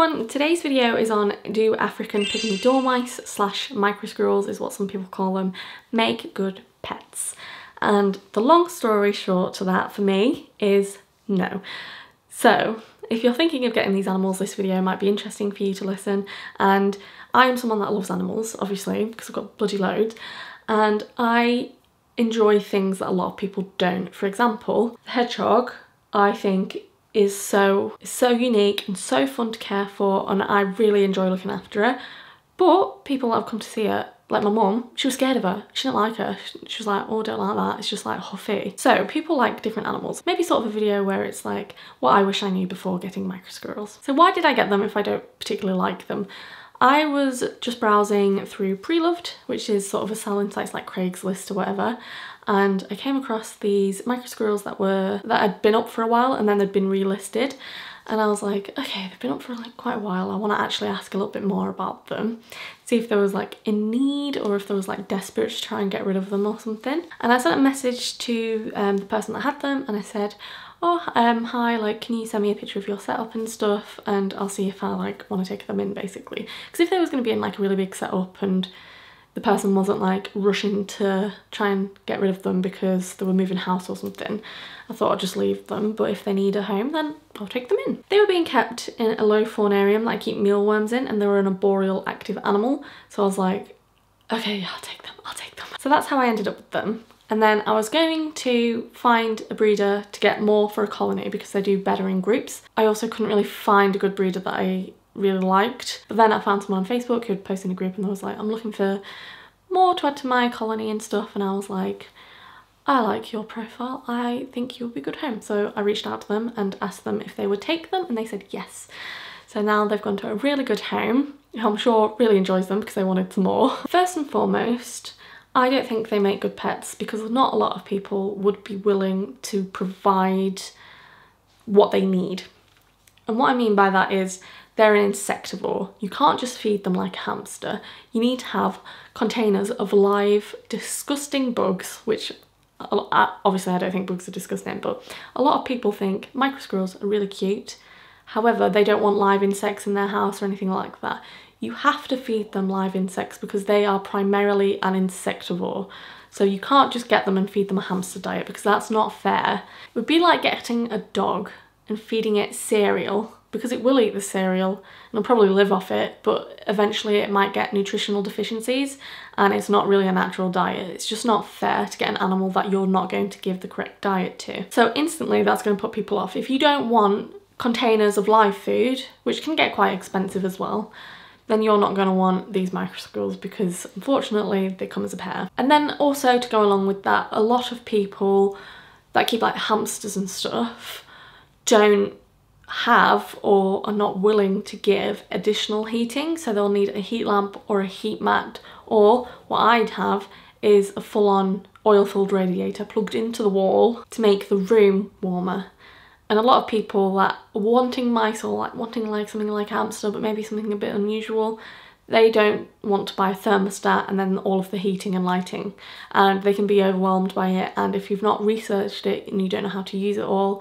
everyone, today's video is on do African pygmy dormice slash microsquirrels is what some people call them, make good pets? And the long story short to that for me is no. So if you're thinking of getting these animals, this video might be interesting for you to listen. And I am someone that loves animals, obviously, because I've got bloody loads. And I enjoy things that a lot of people don't. For example, the hedgehog, I think is so so unique and so fun to care for and I really enjoy looking after her. But people have come to see her, like my mum, she was scared of her. She didn't like her. She was like, oh, don't like that. It's just like huffy. So people like different animals. Maybe sort of a video where it's like what I wish I knew before getting microsquirrels. So why did I get them if I don't particularly like them? I was just browsing through Preloved, which is sort of a selling site like Craigslist or whatever, and I came across these microsquirrels that were that had been up for a while and then they'd been relisted. And I was like okay they've been up for like quite a while. I want to actually ask a little bit more about them see if there was like in need or if there was like desperate to try and get rid of them or something. And I sent a message to um, the person that had them and I said oh um hi like can you send me a picture of your setup and stuff and I'll see if I like want to take them in basically. Because if there was going to be in like a really big setup and the person wasn't like rushing to try and get rid of them because they were moving house or something. I thought I'd just leave them, but if they need a home, then I'll take them in. They were being kept in a low faunarium that I keep mealworms in, and they were an arboreal active animal. So I was like, okay, I'll take them, I'll take them. So that's how I ended up with them. And then I was going to find a breeder to get more for a colony because they do better in groups. I also couldn't really find a good breeder that I really liked. But then I found someone on Facebook who had posted in a group and I was like, I'm looking for more to add to my colony and stuff. And I was like, I like your profile. I think you'll be good home. So I reached out to them and asked them if they would take them and they said yes. So now they've gone to a really good home. I'm sure really enjoys them because they wanted some more. First and foremost, I don't think they make good pets because not a lot of people would be willing to provide what they need. And what I mean by that is they're an insectivore. You can't just feed them like a hamster. You need to have containers of live, disgusting bugs, which uh, uh, obviously I don't think bugs are disgusting, but a lot of people think microsquirrels are really cute. However, they don't want live insects in their house or anything like that. You have to feed them live insects because they are primarily an insectivore. So you can't just get them and feed them a hamster diet because that's not fair. It would be like getting a dog and feeding it cereal because it will eat the cereal and it'll probably live off it but eventually it might get nutritional deficiencies and it's not really a natural diet. It's just not fair to get an animal that you're not going to give the correct diet to. So instantly that's going to put people off. If you don't want containers of live food, which can get quite expensive as well, then you're not going to want these microsquirrels because unfortunately they come as a pair. And then also to go along with that, a lot of people that keep like hamsters and stuff don't have or are not willing to give additional heating. So they'll need a heat lamp or a heat mat. Or what I'd have is a full-on oil-filled radiator plugged into the wall to make the room warmer. And a lot of people that are wanting mice or like wanting like something like hamster but maybe something a bit unusual they don't want to buy a thermostat and then all of the heating and lighting. And they can be overwhelmed by it. And if you've not researched it and you don't know how to use it all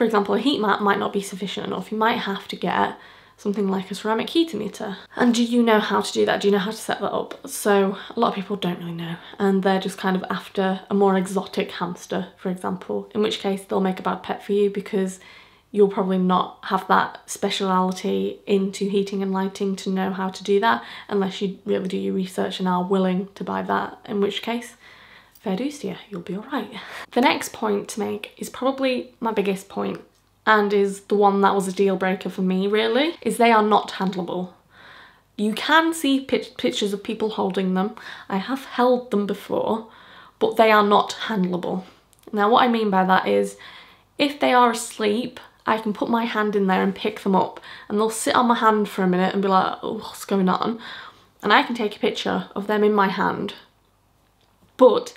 for example, a heat mat might not be sufficient enough. You might have to get something like a ceramic heat emitter. And do you know how to do that? Do you know how to set that up? So a lot of people don't really know and they're just kind of after a more exotic hamster, for example, in which case they'll make a bad pet for you because you'll probably not have that speciality into heating and lighting to know how to do that unless you really do your research and are willing to buy that, in which case fair dues to you, you'll be all right. The next point to make is probably my biggest point and is the one that was a deal breaker for me really, is they are not handleable. You can see pictures of people holding them. I have held them before, but they are not handleable. Now what I mean by that is if they are asleep, I can put my hand in there and pick them up and they'll sit on my hand for a minute and be like, oh, what's going on? And I can take a picture of them in my hand. But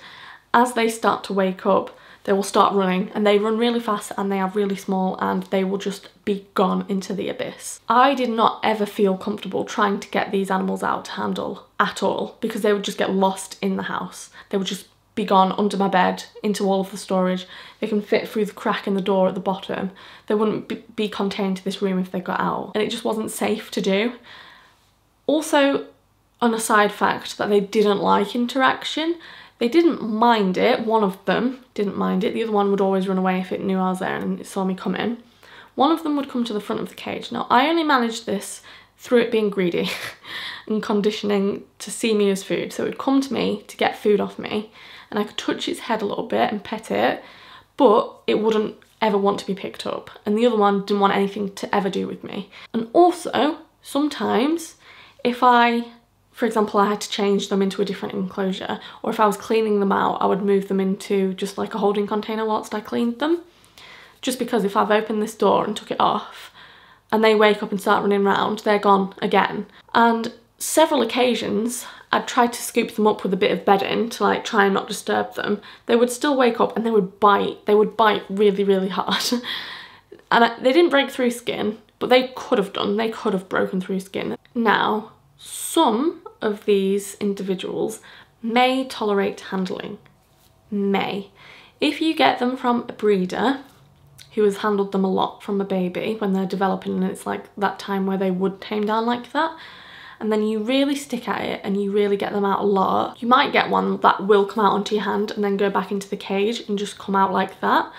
as they start to wake up, they will start running and they run really fast and they are really small and they will just be gone into the abyss. I did not ever feel comfortable trying to get these animals out to handle at all because they would just get lost in the house. They would just be gone under my bed into all of the storage. They can fit through the crack in the door at the bottom. They wouldn't be contained to this room if they got out. And it just wasn't safe to do. Also, on a side fact that they didn't like interaction, they didn't mind it. One of them didn't mind it. The other one would always run away if it knew I was there and it saw me come in. One of them would come to the front of the cage. Now, I only managed this through it being greedy and conditioning to see me as food. So it would come to me to get food off me and I could touch its head a little bit and pet it, but it wouldn't ever want to be picked up. And the other one didn't want anything to ever do with me. And also, sometimes if I, for example, I had to change them into a different enclosure, or if I was cleaning them out, I would move them into just like a holding container whilst I cleaned them. Just because if I've opened this door and took it off, and they wake up and start running around, they're gone again. And several occasions I'd try to scoop them up with a bit of bedding to like try and not disturb them, they would still wake up and they would bite. They would bite really, really hard. and I, they didn't break through skin, but they could have done. They could have broken through skin. Now, some of these individuals may tolerate handling. May. If you get them from a breeder who has handled them a lot from a baby when they're developing and it's like that time where they would tame down like that, and then you really stick at it and you really get them out a lot, you might get one that will come out onto your hand and then go back into the cage and just come out like that.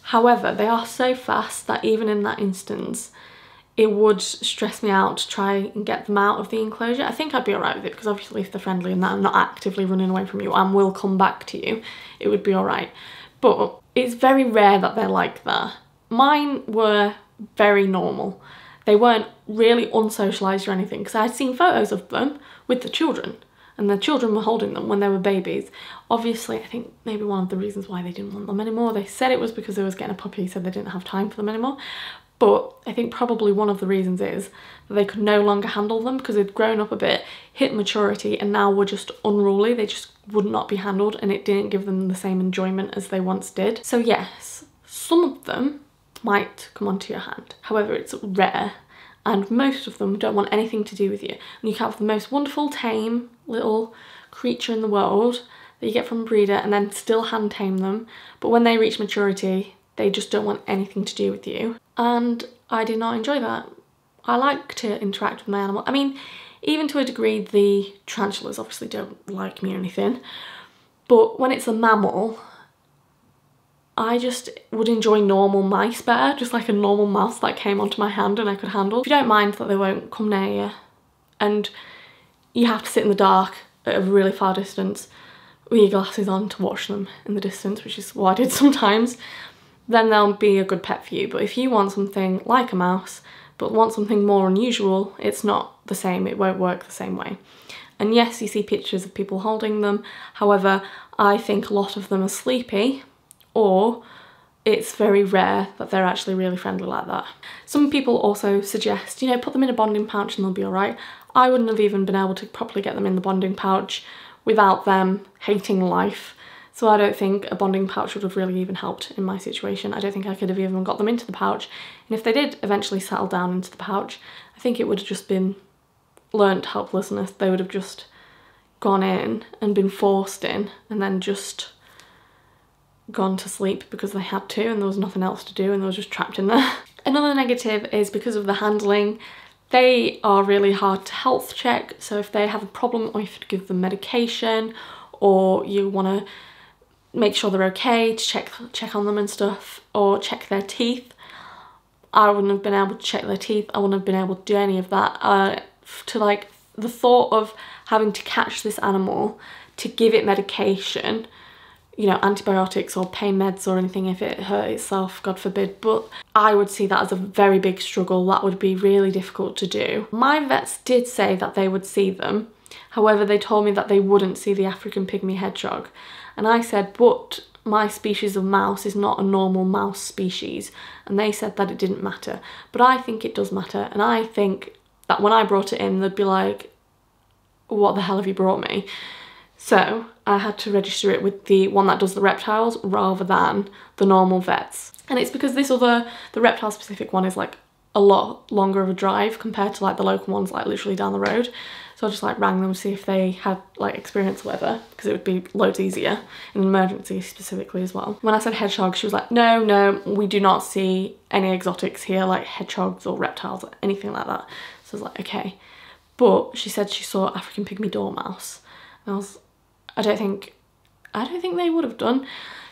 However, they are so fast that even in that instance, it would stress me out to try and get them out of the enclosure. I think I'd be alright with it because obviously if they're friendly and that I'm not actively running away from you and will come back to you, it would be alright. But it's very rare that they're like that. Mine were very normal. They weren't really unsocialised or anything because I'd seen photos of them with the children and the children were holding them when they were babies. Obviously, I think maybe one of the reasons why they didn't want them anymore, they said it was because they was getting a puppy so they didn't have time for them anymore. But I think probably one of the reasons is that they could no longer handle them because they'd grown up a bit, hit maturity and now were just unruly. They just would not be handled and it didn't give them the same enjoyment as they once did. So yes, some of them might come onto your hand. However, it's rare and most of them don't want anything to do with you. And you can have the most wonderful, tame little creature in the world that you get from a breeder and then still hand tame them. But when they reach maturity, they just don't want anything to do with you. And I did not enjoy that. I like to interact with my animal. I mean, even to a degree, the tarantulas obviously don't like me or anything. But when it's a mammal, I just would enjoy normal mice better, just like a normal mouse that came onto my hand and I could handle. If you don't mind that they won't come near you and you have to sit in the dark at a really far distance with your glasses on to watch them in the distance, which is what I did sometimes, then they'll be a good pet for you. But if you want something like a mouse, but want something more unusual, it's not the same, it won't work the same way. And yes, you see pictures of people holding them, however, I think a lot of them are sleepy or it's very rare that they're actually really friendly like that. Some people also suggest, you know, put them in a bonding pouch and they'll be alright. I wouldn't have even been able to properly get them in the bonding pouch without them hating life. So I don't think a bonding pouch would have really even helped in my situation. I don't think I could have even got them into the pouch. And if they did eventually settle down into the pouch, I think it would have just been learnt helplessness. They would have just gone in and been forced in and then just gone to sleep because they had to and there was nothing else to do and they were just trapped in there. Another negative is because of the handling, they are really hard to health check. So if they have a problem or you have to give them medication or you want to make sure they're okay to check check on them and stuff or check their teeth. I wouldn't have been able to check their teeth. I wouldn't have been able to do any of that. Uh, to like the thought of having to catch this animal to give it medication you know, antibiotics or pain meds or anything if it hurt itself, God forbid. But I would see that as a very big struggle. That would be really difficult to do. My vets did say that they would see them. However, they told me that they wouldn't see the African pygmy hedgehog. And I said, but my species of mouse is not a normal mouse species. And they said that it didn't matter. But I think it does matter. And I think that when I brought it in, they'd be like, what the hell have you brought me? So I had to register it with the one that does the reptiles rather than the normal vets. And it's because this other, the reptile specific one is like a lot longer of a drive compared to like the local ones like literally down the road. So I just like rang them to see if they had like experience or whatever, because it would be loads easier in an emergency specifically as well. When I said hedgehog, she was like, no, no, we do not see any exotics here, like hedgehogs or reptiles or anything like that. So I was like, okay. But she said she saw African pygmy dormouse. And I was, I don't think, I don't think they would have done.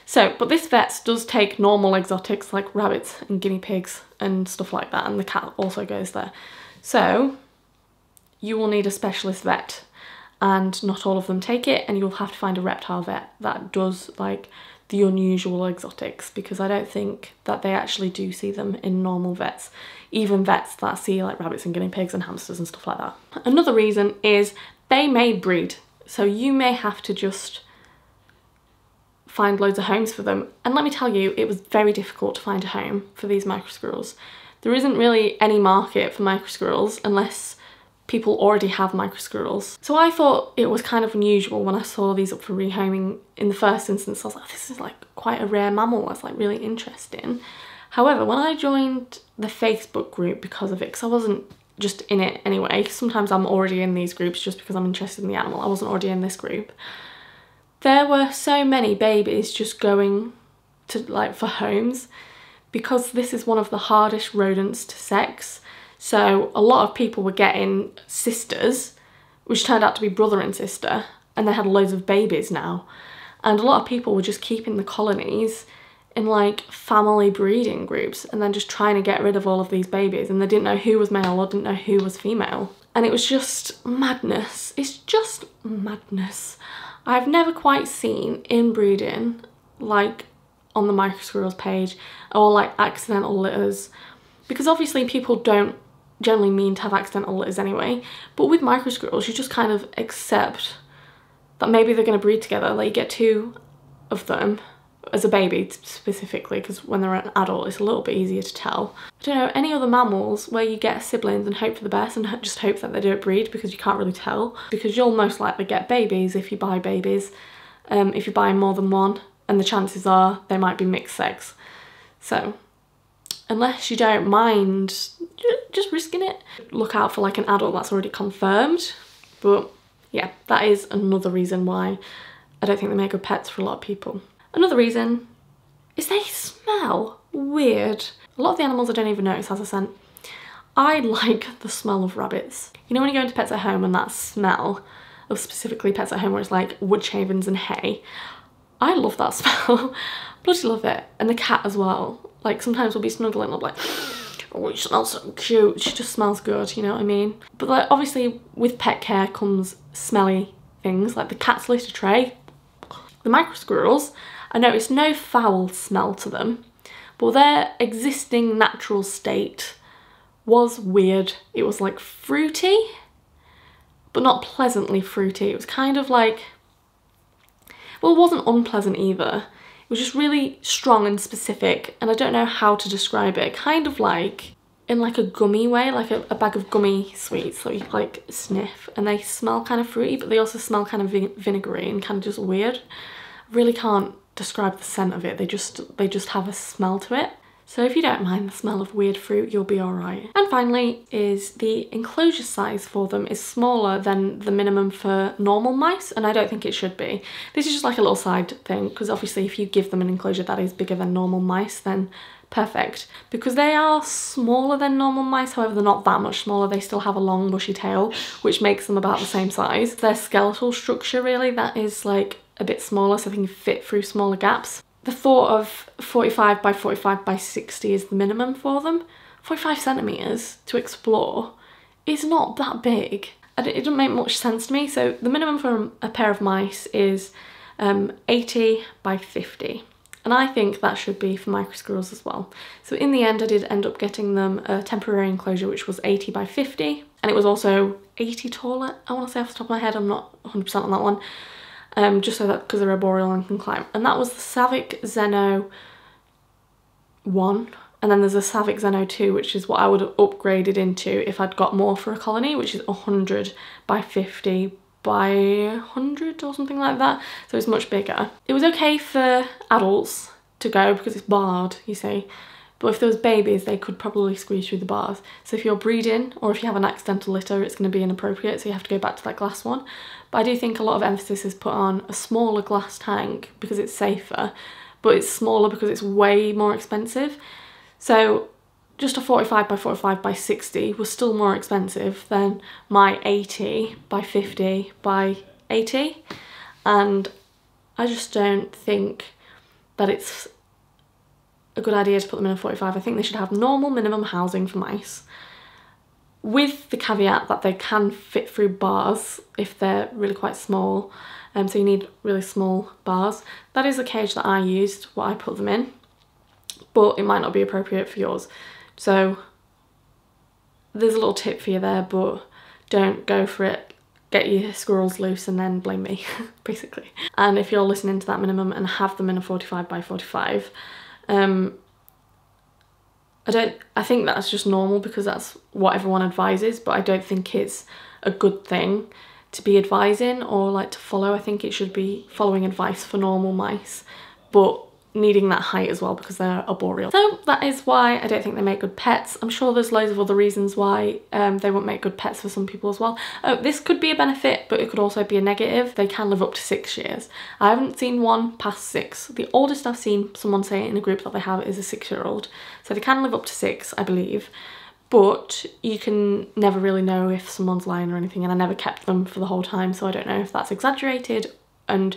So, but this vet does take normal exotics like rabbits and guinea pigs and stuff like that, and the cat also goes there. So, you will need a specialist vet, and not all of them take it, and you'll have to find a reptile vet that does like the unusual exotics because I don't think that they actually do see them in normal vets, even vets that see like rabbits and guinea pigs and hamsters and stuff like that. Another reason is they may breed, so you may have to just find loads of homes for them. And let me tell you, it was very difficult to find a home for these micro squirrels. There isn't really any market for micro squirrels unless people already have micro squirrels. So I thought it was kind of unusual when I saw these up for rehoming in the first instance. I was like, this is like quite a rare mammal. That's like really interesting. However, when I joined the Facebook group because of it, because I wasn't just in it anyway, sometimes I'm already in these groups just because I'm interested in the animal. I wasn't already in this group there were so many babies just going to like for homes because this is one of the hardest rodents to sex. So a lot of people were getting sisters, which turned out to be brother and sister, and they had loads of babies now. And a lot of people were just keeping the colonies in like family breeding groups and then just trying to get rid of all of these babies and they didn't know who was male or didn't know who was female. And it was just madness. It's just madness. I've never quite seen inbreeding like on the micro squirrels page or like accidental litters because obviously people don't generally mean to have accidental litters anyway but with micro squirrels you just kind of accept that maybe they're going to breed together like you get two of them as a baby specifically because when they're an adult it's a little bit easier to tell. I don't know any other mammals where you get siblings and hope for the best and just hope that they don't breed because you can't really tell because you'll most likely get babies if you buy babies um, if you buy more than one and the chances are they might be mixed sex. So unless you don't mind just risking it, look out for like an adult that's already confirmed but yeah that is another reason why I don't think they make good pets for a lot of people. Another reason is they smell weird. A lot of the animals I don't even notice has a scent. I like the smell of rabbits. You know when you go into Pets at Home and that smell of specifically Pets at Home where it's like wood shavings and hay, I love that smell. Bloody love it. And the cat as well. Like sometimes we'll be snuggling I'll be like, oh, you smell so cute. She just smells good, you know what I mean? But like obviously with pet care comes smelly things like the cat's litter tray. The micro squirrels I noticed no foul smell to them, but their existing natural state was weird. It was like fruity, but not pleasantly fruity. It was kind of like, well, it wasn't unpleasant either. Was just really strong and specific, and I don't know how to describe it. Kind of like in like a gummy way, like a, a bag of gummy sweets that you like sniff, and they smell kind of fruity, but they also smell kind of vin vinegary and kind of just weird. Really can't describe the scent of it. They just they just have a smell to it. So if you don't mind the smell of weird fruit, you'll be alright. And finally is the enclosure size for them is smaller than the minimum for normal mice, and I don't think it should be. This is just like a little side thing, because obviously if you give them an enclosure that is bigger than normal mice, then perfect. Because they are smaller than normal mice, however they're not that much smaller, they still have a long bushy tail, which makes them about the same size. Their skeletal structure really, that is like a bit smaller so they can fit through smaller gaps. The thought of 45 by 45 by 60 is the minimum for them. 45 centimetres to explore is not that big. And it doesn't make much sense to me. So the minimum for a pair of mice is um, 80 by 50. And I think that should be for micro squirrels as well. So in the end, I did end up getting them a temporary enclosure, which was 80 by 50. And it was also 80 taller. I want to say off the top of my head, I'm not 100% on that one um, just so that because they're arboreal and can climb. And that was the Savic Zeno 1 and then there's a Savic Zeno 2 which is what I would have upgraded into if I'd got more for a colony which is 100 by 50 by 100 or something like that so it's much bigger. It was okay for adults to go because it's barred you see but if there was babies they could probably squeeze through the bars. So if you're breeding or if you have an accidental litter it's going to be inappropriate so you have to go back to that glass one. But I do think a lot of emphasis is put on a smaller glass tank because it's safer but it's smaller because it's way more expensive. So just a 45 by 45 by 60 was still more expensive than my 80 by 50 by 80 and I just don't think that it's a good idea to put them in a 45. I think they should have normal minimum housing for mice with the caveat that they can fit through bars if they're really quite small um, so you need really small bars. That is the cage that I used, what I put them in but it might not be appropriate for yours. So there's a little tip for you there, but don't go for it. Get your squirrels loose and then blame me, basically. And if you're listening to that minimum and have them in a 45 by 45, um, I don't, I think that's just normal because that's what everyone advises, but I don't think it's a good thing to be advising or like to follow. I think it should be following advice for normal mice, but needing that height as well because they're arboreal. So that is why I don't think they make good pets. I'm sure there's loads of other reasons why um, they won't make good pets for some people as well. Oh, this could be a benefit, but it could also be a negative. They can live up to six years. I haven't seen one past six. The oldest I've seen someone say in a group that they have is a six-year-old. So they can live up to six, I believe but you can never really know if someone's lying or anything and I never kept them for the whole time so I don't know if that's exaggerated and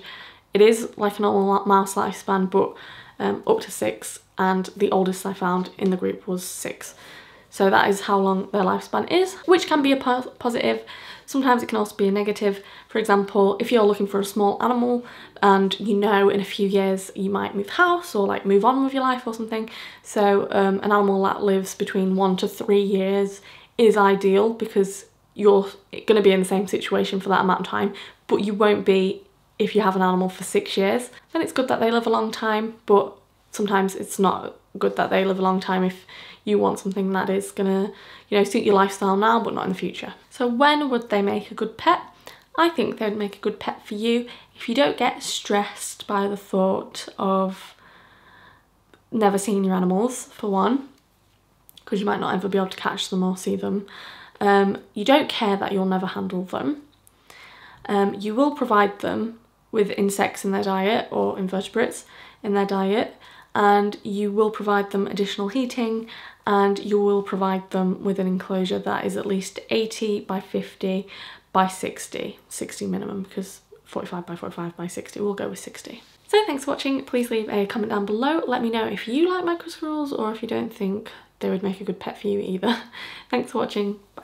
it is like a normal mouse lifespan, but um, up to six, and the oldest I found in the group was six. So that is how long their lifespan is, which can be a positive. Sometimes it can also be a negative. For example, if you're looking for a small animal and you know in a few years you might move house or like move on with your life or something. So um, an animal that lives between one to three years is ideal because you're going to be in the same situation for that amount of time, but you won't be if you have an animal for six years, then it's good that they live a long time, but sometimes it's not good that they live a long time if you want something that is gonna, you know, suit your lifestyle now, but not in the future. So when would they make a good pet? I think they'd make a good pet for you if you don't get stressed by the thought of never seeing your animals, for one, because you might not ever be able to catch them or see them. Um, you don't care that you'll never handle them. Um, you will provide them with insects in their diet or invertebrates in their diet and you will provide them additional heating and you will provide them with an enclosure that is at least 80 by 50 by 60, 60 minimum because 45 by 45 by 60, we'll go with 60. So thanks for watching, please leave a comment down below, let me know if you like squirrels or if you don't think they would make a good pet for you either. thanks for watching, bye.